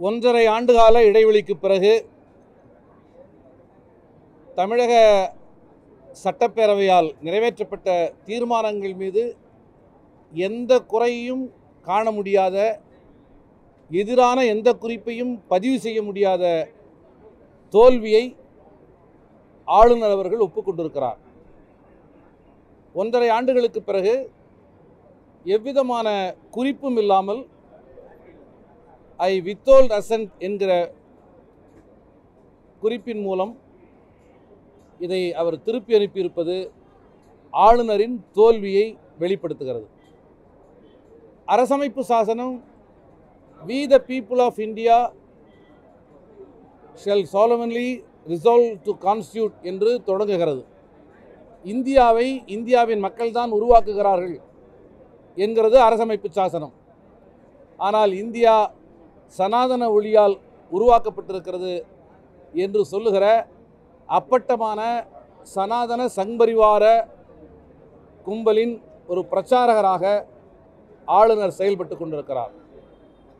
ஒன்றரை ஆண்டுகால இடைவெளிக்கு பிறகு தமிழக சட்டப்பேரவையால் நிறைவேற்றப்பட்ட தீர்மானங்கள் மீது எந்த குறையும் காண முடியாத எதிரான எந்த குறிப்பையும் பதிவு செய்ய முடியாத தோல்வியை ஆளுநர் அவர்கள் ஒப்புக்கொண்டிருக்கிறார். ஒன்றரை ஆண்டுகளுக்கு பிறகு எவ்விதமான குறிப்பும் இல்லாமல் ஐ வித்தோல் அசன்ட் என்கிற குறிப்பின் மூலம் இதை அவர் திருப்பி அனுப்பியிருப்பது ஆளுநரின் தோல்வியை வெளிப்படுத்துகிறது. அரசமைப்பு சாசனம் we the people of India shall solemnly resolve to constitute என்று தொடங்குகிறது. இந்தியாவை இந்தியாவின் மக்கள்தான் உருவாக்குகிறார்கள் என்கிறது அரசமைப்பு சாசனம். ஆனால் இந்தியா சனாதன ஒளியால் உருவாக்கப்பட்டிருக்கிறது என்று சொல்லுகிற அப்பட்டமான சனாதன சங்பரிவார கும்பலின் ஒரு பிரச்சாரகராக ஆளுநர் செயல்பட்டு கொண்டிருக்கிறார்.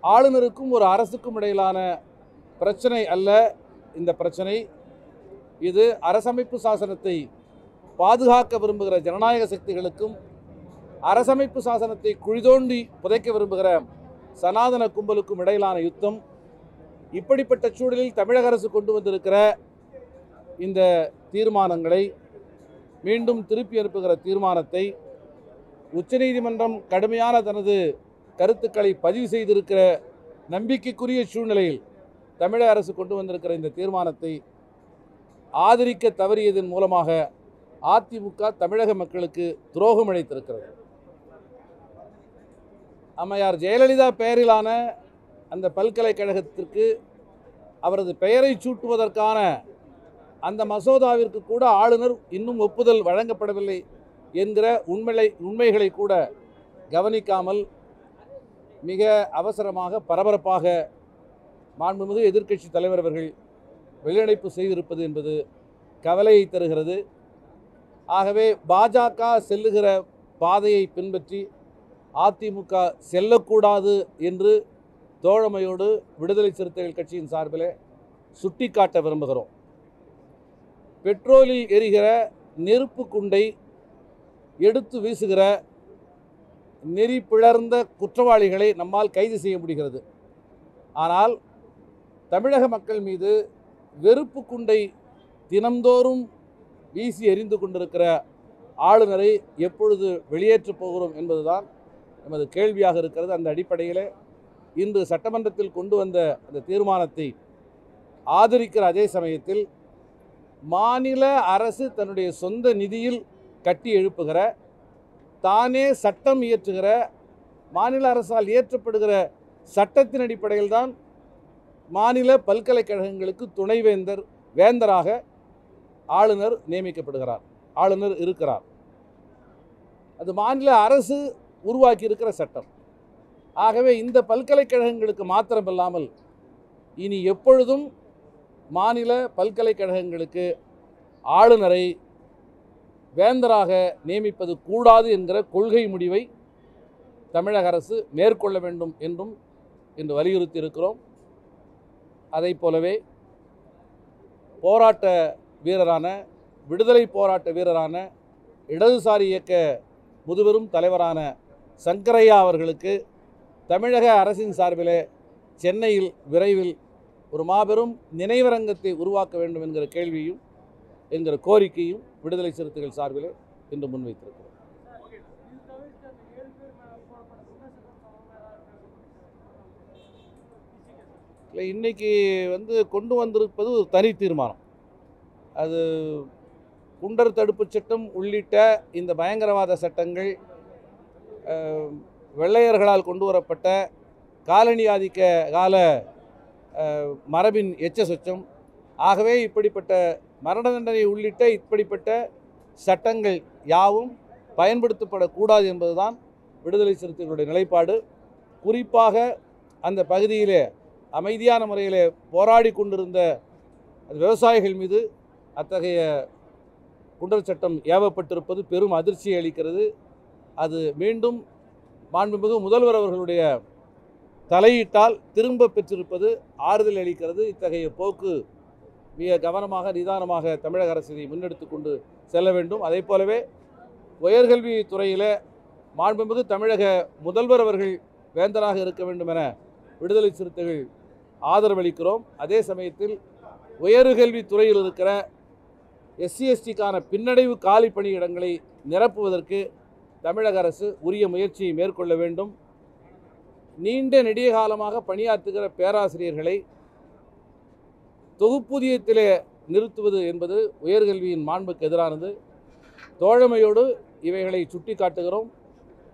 ஆளுநருக்கும் ஒரு அரசுக்கும் இடையிலான பிரச்சனை அல்ல இந்த பிரச்சனை. இது அரசமைப்பு சாசனத்தை பாதுகாக்க விரும்புகிற ஜனநாயக சக்திகளுக்கும் அரசமைப்பு சாசனத்தை குழிதோண்டி புதைக்க விரும்புகிற சனாதன கும்பலுக்கும் இடையிலான யுத்தம் இப்படிப்பட்ட சூழலில் தமிழக அரசு கொண்டு வந்திருக்கிற இந்த தீர்மானங்களை மீண்டும் திருப்பி அனுப்புகிற தீர்மானத்தை உச்சநீதிமன்றம் கடுமையான தனது கருத்துக்களை பதிவு செய்திருக்கிற நம்பிக்கைக்குரிய சூழ்நிலையில் தமிழக அரசு கொண்டு வந்திருக்கிற இந்த தீர்மானத்தை ஆதரிக்க தவறியதன் மூலமாக அதிமுக தமிழக மக்களுக்கு துரோகம் இழைத்திருக்கிறது அம்மையார் ஜெயலலிதா பெயரிலான அந்த பல்கலைக்கழகத்திற்கு அவரது பெயரை சூட்டுவதற்கான அந்த மசோதாவிற்கு கூட ஆளுநர் இன்னும் ஒப்புதல் வழங்கப்படவில்லை என்கிற உண்மைகளை உண்மைகளை கூட கவனிக்காமல் மிக அவசரமாக பரபரப்பாக மாண்புமிகு எதிர்க்கட்சி தலைவர் அவர்கள் வெளியடைப்பு செய்திருப்பது என்பது கவலையை தருகிறது. ஆகவே பாஜக செல்லுகிற பாதையை பின்பற்றி அதிமுக செல்லக்கூடாது என்று தோழமையோடு விடுதலை சிறுத்தைகள் கட்சியின் சார்பில் சுட்டிக்காட்ட விரும்புகிறோம். பெட்ரோலில் எரிகிற நெருப்பு குண்டை எடுத்து வீசுகிற நெறி பிளர்ந்த குற்றவாளிகளை நம்மால் கைது செய்ய முடிகிறது. ஆனால் தமிழக மக்கள் மீது வெறுப்பு குண்டை தினந்தோறும் வீசி எறிந்து கொண்டிருக்கிற ஆளுநரை எப்பொழுது வெளியேற்றப் போகிறோம் என்பதுதான் நமது கேள்வியாக இருக்கிறது. அந்த அடிப்படையில் இன்று சட்டமன்றத்தில் கொண்டு வந்த அந்த தீர்மானத்தை ஆதரிக்கிற அதே சமயத்தில் மாநில அரசு தன்னுடைய சொந்த நிதியில் கட்டி எழுப்புகிற தானே சட்டம் இயற்றுகிற மாநில அரசால் இயற்றப்படுகிற சட்டத்தின் அடிப்படையில் தான் மாநில பல்கலைக்கழகங்களுக்கு துணைவேந்தர் வேந்தராக ஆளுநர் நியமிக்கப்படுகிறார் ஆளுநர் இருக்கிறார். அது மாநில அரசு உருவாக்கி இருக்கிற சட்டம். ஆகவே இந்த பல்கலைக்கழகங்களுக்கு மாத்திரமில்லாமல் இனி எப்பொழுதும் மாநில பல்கலைக்கழகங்களுக்கு ஆளுநரை வேந்தராக நியமிப்பது கூடாது என்கிற கொள்கை முடிவை தமிழக அரசு மேற்கொள்ள வேண்டும் என்றும் இன்று வலியுறுத்தி இருக்கிறோம் அதை போலவே போராட்ட வீரரான விடுதலை போராட்ட வீரரான இடதுசாரி இயக்க முதுபெரும் தலைவரான சங்கரையா அவர்களுக்கு தமிழக அரசின் சார்பிலே சென்னையில் விரைவில் ஒரு மாபெரும் நினைவரங்கத்தை உருவாக்க வேண்டும் என்கிற கேள்வியும் என்கிற கோரிக்கையும் விடுதலை சிறுத்தைகள் சார்பிலே இன்று முன்வைத்திருக்கிறோம். இல்லை இன்னைக்கு வந்து கொண்டு வந்திருப்பது ஒரு தனி தீர்மானம். அது குண்டர் தடுப்புச் சட்டம் உள்ளிட்ட இந்த பயங்கரவாத சட்டங்கள் வெள்ளையர்களால் கொண்டு வரப்பட்ட காலனி ஆதிக்க கால மரபின் எச்ச சொச்சம். ஆகவே இப்படிப்பட்ட மரண தண்டனை உள்ளிட்ட இப்படிப்பட்ட சட்டங்கள் யாவும் பயன்படுத்தப்படக்கூடாது என்பதுதான் விடுதலை சிறுத்தைகளுடைய நிலைப்பாடு. குறிப்பாக அந்த பகுதியிலே அமைதியான முறையிலே போராடி கொண்டிருந்த விவசாயிகள் மீது அத்தகைய குண்டர் சட்டம் ஏவப்பட்டிருப்பது பெரும் அதிர்ச்சியை அளிக்கிறது. அது மீண்டும் மாண்புமிகு முதல்வர் அவர்களுடைய தலையிட்டால் திரும்ப பெற்றிருப்பது ஆறுதல் அளிக்கிறது. இத்தகைய போக்கு மிக கவனமாக நிதானமாக தமிழக அரசு இதை முன்னெடுத்து கொண்டு செல்ல வேண்டும். அதே போலவே உயர்கல்வி துறையில் மாண்புமிகு தமிழக முதல்வர் அவர்கள் வேந்தராக இருக்க வேண்டும் என விடுதலை சிறுத்தைகள் ஆதரவளிக்கிறோம் அதே சமயத்தில் உயர்கல்வி துறையில் இருக்கிற எஸ்சி எஸ்டிக்கான பின்னடைவு காலி பணியிடங்களை நிரப்புவதற்கு தமிழக அரசு உரிய முயற்சியை மேற்கொள்ள வேண்டும். நீண்ட நெடிய காலமாக பணியாற்றுகிற பேராசிரியர்களை தொகுப்பூதியத்திலே நிறுத்துவது என்பது உயர்கல்வியின் மாண்புக்கு எதிரானது. தோழமையோடு இவைகளை சுட்டி காட்டுகிறோம்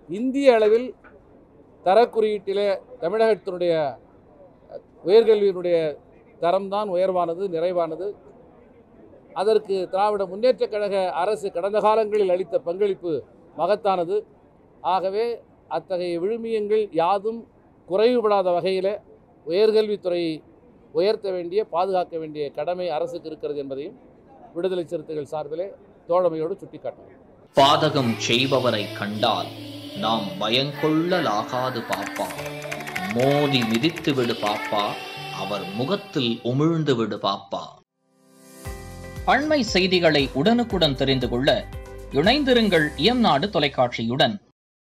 இந்திய அளவில் தரக்குறியீட்டிலே தமிழகத்தினுடைய உயர்கல்வியினுடைய தரம்தான் உயர்வானது நிறைவானது. அதற்கு திராவிட முன்னேற்றக் கழக அரசு கடந்த காலங்களில் அளித்த பங்களிப்பு மகத்தானது. ஆகவே அத்தகைய விழுமியங்கள் யாதும் குறைவுபடாத வகையில் உயர்கல்வித்துறையை உயர்த்த வேண்டிய பாதுகாக்க வேண்டிய கடமை அரசுக்கு இருக்கிறது என்பதையும் விடுதலை சிறுத்தைகள் சார்பிலே தோழமையோடு சுட்டிக்காட்டுவோம் பாதகம் செய்பவரை கண்டால் நாம் பயங்கொள்ளலாகாது பாப்பா. மோதி மிதித்து விடு பாப்பா அவர் முகத்தில் உமிழ்ந்து விடு பாப்பா. அண்மை செய்திகளை உடனுக்குடன் தெரிந்து கொள்ள இணைந்திருங்கள் எம் நாடு தொலைக்காட்சியுடன்.